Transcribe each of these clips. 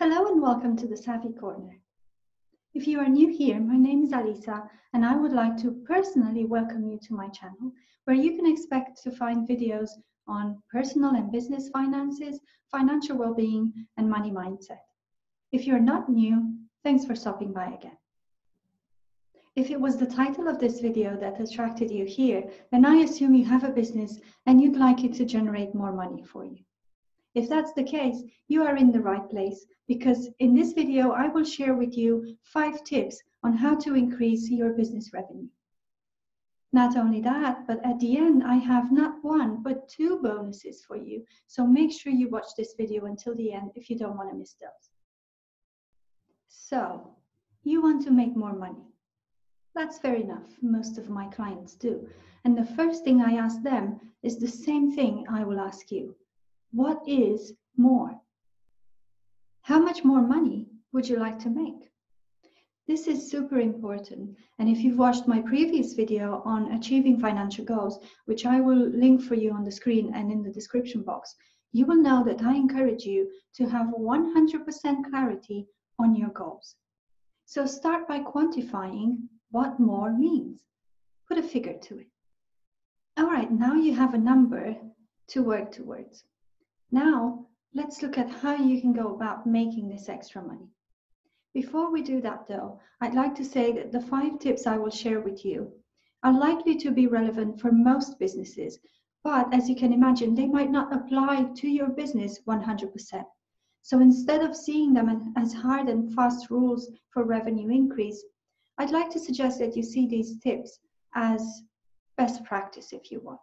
Hello and welcome to the Savvy Corner. If you are new here, my name is Alisa and I would like to personally welcome you to my channel where you can expect to find videos on personal and business finances, financial well-being and money mindset. If you're not new, thanks for stopping by again. If it was the title of this video that attracted you here, then I assume you have a business and you'd like it to generate more money for you. If that's the case, you are in the right place because in this video, I will share with you five tips on how to increase your business revenue. Not only that, but at the end, I have not one, but two bonuses for you. So make sure you watch this video until the end if you don't want to miss those. So, you want to make more money. That's fair enough. Most of my clients do. And the first thing I ask them is the same thing I will ask you. What is more? How much more money would you like to make? This is super important. And if you've watched my previous video on achieving financial goals, which I will link for you on the screen and in the description box, you will know that I encourage you to have 100% clarity on your goals. So start by quantifying what more means. Put a figure to it. All right, now you have a number to work towards. Now, let's look at how you can go about making this extra money. Before we do that though, I'd like to say that the five tips I will share with you are likely to be relevant for most businesses, but as you can imagine, they might not apply to your business 100%. So instead of seeing them as hard and fast rules for revenue increase, I'd like to suggest that you see these tips as best practice if you want.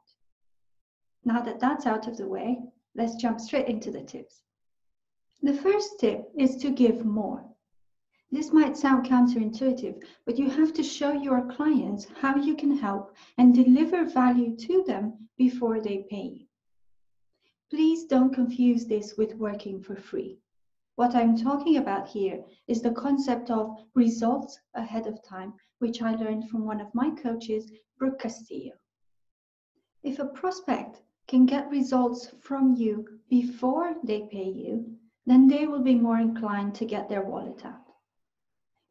Now that that's out of the way, let's jump straight into the tips. The first tip is to give more. This might sound counterintuitive, but you have to show your clients how you can help and deliver value to them before they pay. Please don't confuse this with working for free. What I'm talking about here is the concept of results ahead of time, which I learned from one of my coaches, Brooke Castillo. If a prospect can get results from you before they pay you, then they will be more inclined to get their wallet out.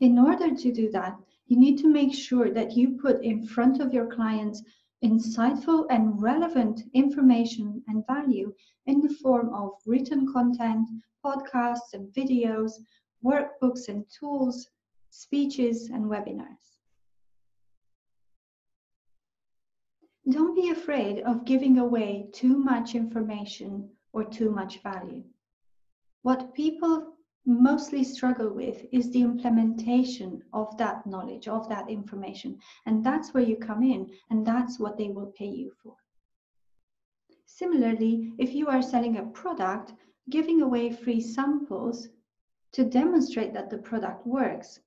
In order to do that, you need to make sure that you put in front of your clients insightful and relevant information and value in the form of written content, podcasts and videos, workbooks and tools, speeches and webinars. Don't be afraid of giving away too much information or too much value. What people mostly struggle with is the implementation of that knowledge, of that information. And that's where you come in, and that's what they will pay you for. Similarly, if you are selling a product, giving away free samples to demonstrate that the product works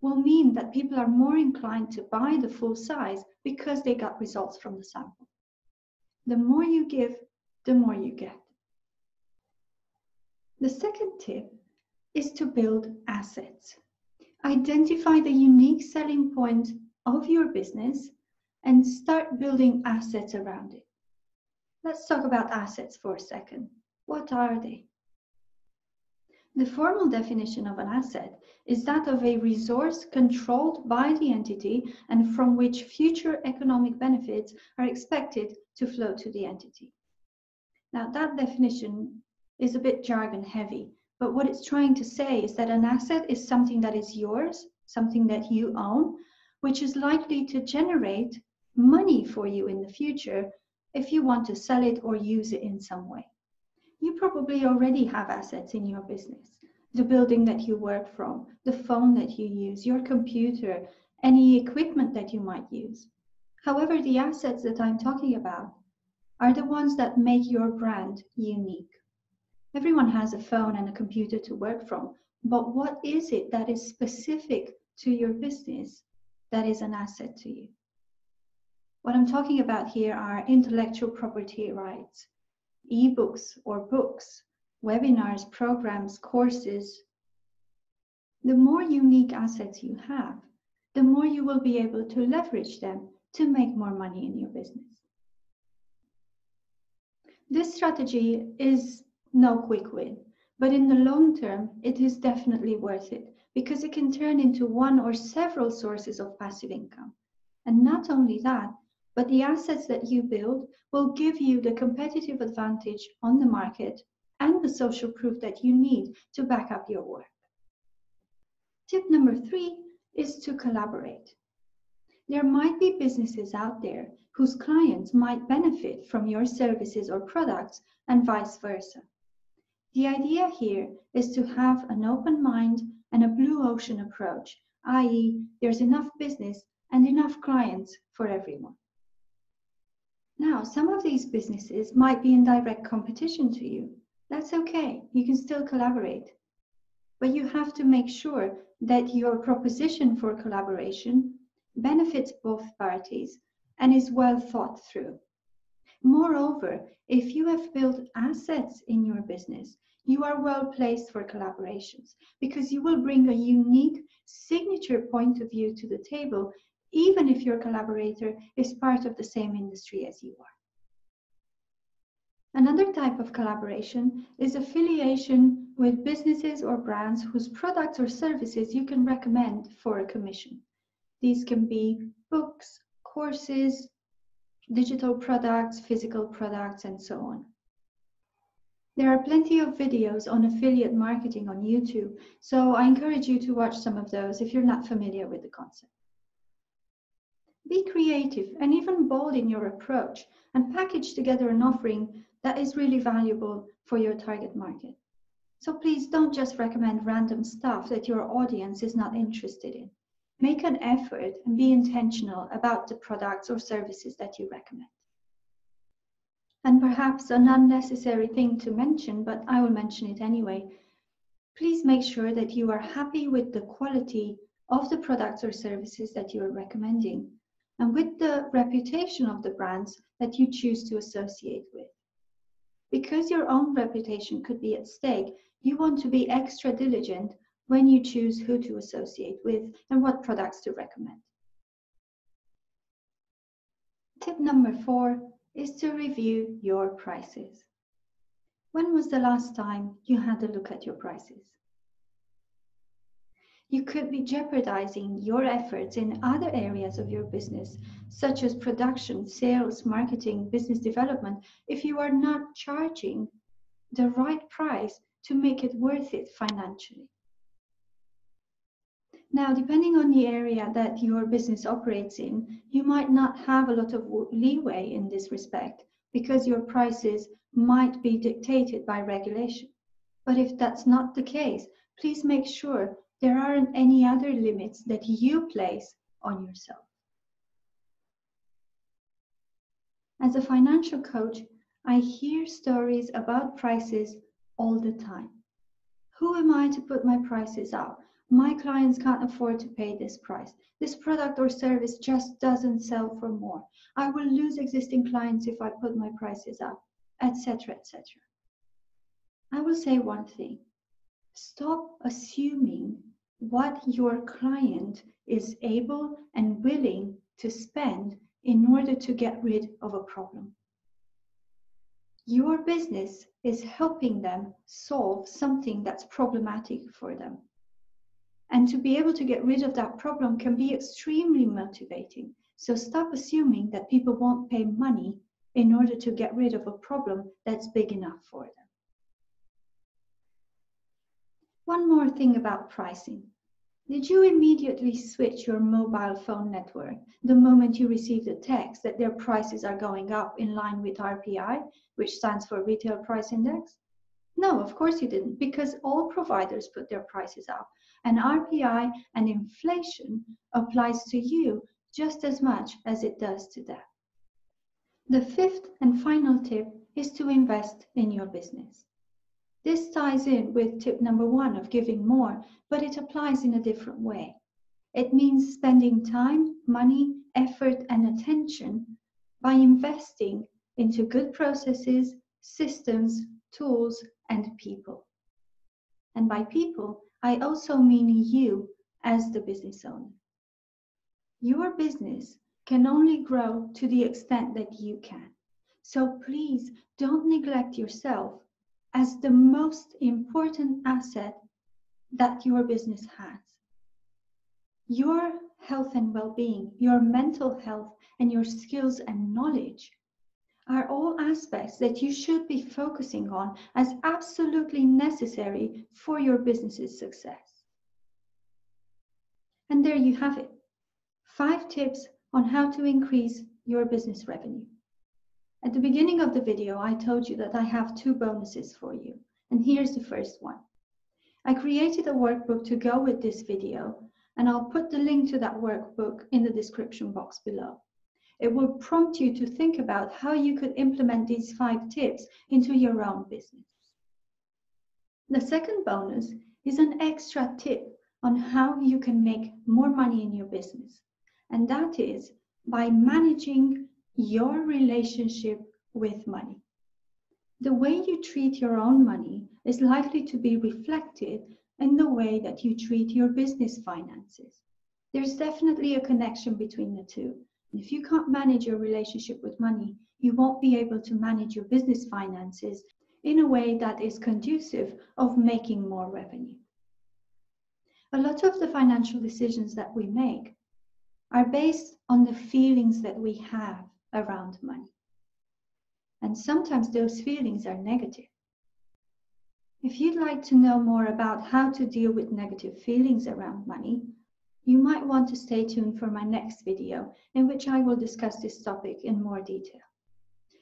will mean that people are more inclined to buy the full size because they got results from the sample. The more you give, the more you get. The second tip is to build assets. Identify the unique selling point of your business and start building assets around it. Let's talk about assets for a second. What are they? The formal definition of an asset is that of a resource controlled by the entity and from which future economic benefits are expected to flow to the entity. Now, that definition is a bit jargon heavy, but what it's trying to say is that an asset is something that is yours, something that you own, which is likely to generate money for you in the future if you want to sell it or use it in some way you probably already have assets in your business. The building that you work from, the phone that you use, your computer, any equipment that you might use. However, the assets that I'm talking about are the ones that make your brand unique. Everyone has a phone and a computer to work from, but what is it that is specific to your business that is an asset to you? What I'm talking about here are intellectual property rights, ebooks or books, webinars, programs, courses. The more unique assets you have, the more you will be able to leverage them to make more money in your business. This strategy is no quick win, But in the long term, it is definitely worth it because it can turn into one or several sources of passive income. And not only that, but the assets that you build will give you the competitive advantage on the market and the social proof that you need to back up your work. Tip number three is to collaborate. There might be businesses out there whose clients might benefit from your services or products and vice versa. The idea here is to have an open mind and a blue ocean approach, i.e., there's enough business and enough clients for everyone. Now, some of these businesses might be in direct competition to you. That's okay, you can still collaborate. But you have to make sure that your proposition for collaboration benefits both parties and is well thought through. Moreover, if you have built assets in your business, you are well placed for collaborations because you will bring a unique signature point of view to the table, even if your collaborator is part of the same industry as you are. Another type of collaboration is affiliation with businesses or brands whose products or services you can recommend for a commission. These can be books, courses, digital products, physical products, and so on. There are plenty of videos on affiliate marketing on YouTube, so I encourage you to watch some of those if you're not familiar with the concept. Be creative and even bold in your approach and package together an offering that is really valuable for your target market. So please don't just recommend random stuff that your audience is not interested in. Make an effort and be intentional about the products or services that you recommend. And perhaps an unnecessary thing to mention, but I will mention it anyway. Please make sure that you are happy with the quality of the products or services that you are recommending and with the reputation of the brands that you choose to associate with. Because your own reputation could be at stake, you want to be extra diligent when you choose who to associate with and what products to recommend. Tip number four is to review your prices. When was the last time you had a look at your prices? You could be jeopardizing your efforts in other areas of your business, such as production, sales, marketing, business development, if you are not charging the right price to make it worth it financially. Now, depending on the area that your business operates in, you might not have a lot of leeway in this respect because your prices might be dictated by regulation. But if that's not the case, please make sure there aren't any other limits that you place on yourself. As a financial coach, I hear stories about prices all the time. Who am I to put my prices up? My clients can't afford to pay this price. This product or service just doesn't sell for more. I will lose existing clients if I put my prices up, etc., etc. I will say one thing. Stop assuming what your client is able and willing to spend in order to get rid of a problem. Your business is helping them solve something that's problematic for them. And to be able to get rid of that problem can be extremely motivating. So stop assuming that people won't pay money in order to get rid of a problem that's big enough for them. One more thing about pricing. Did you immediately switch your mobile phone network the moment you received a text that their prices are going up in line with RPI, which stands for Retail Price Index? No, of course you didn't, because all providers put their prices up and RPI and inflation applies to you just as much as it does to them. The fifth and final tip is to invest in your business. This ties in with tip number one of giving more, but it applies in a different way. It means spending time, money, effort, and attention by investing into good processes, systems, tools, and people. And by people, I also mean you as the business owner. Your business can only grow to the extent that you can. So please don't neglect yourself as the most important asset that your business has. Your health and well being, your mental health, and your skills and knowledge are all aspects that you should be focusing on as absolutely necessary for your business's success. And there you have it five tips on how to increase your business revenue. At the beginning of the video, I told you that I have two bonuses for you. And here's the first one. I created a workbook to go with this video, and I'll put the link to that workbook in the description box below. It will prompt you to think about how you could implement these five tips into your own business. The second bonus is an extra tip on how you can make more money in your business. And that is by managing your relationship with money. The way you treat your own money is likely to be reflected in the way that you treat your business finances. There's definitely a connection between the two. If you can't manage your relationship with money, you won't be able to manage your business finances in a way that is conducive of making more revenue. A lot of the financial decisions that we make are based on the feelings that we have around money. And sometimes those feelings are negative. If you'd like to know more about how to deal with negative feelings around money, you might want to stay tuned for my next video in which I will discuss this topic in more detail.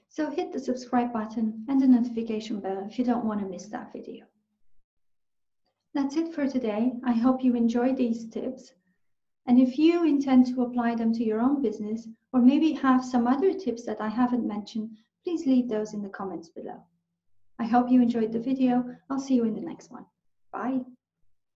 So hit the subscribe button and the notification bell if you don't want to miss that video. That's it for today. I hope you enjoyed these tips and if you intend to apply them to your own business, or maybe have some other tips that I haven't mentioned, please leave those in the comments below. I hope you enjoyed the video. I'll see you in the next one. Bye.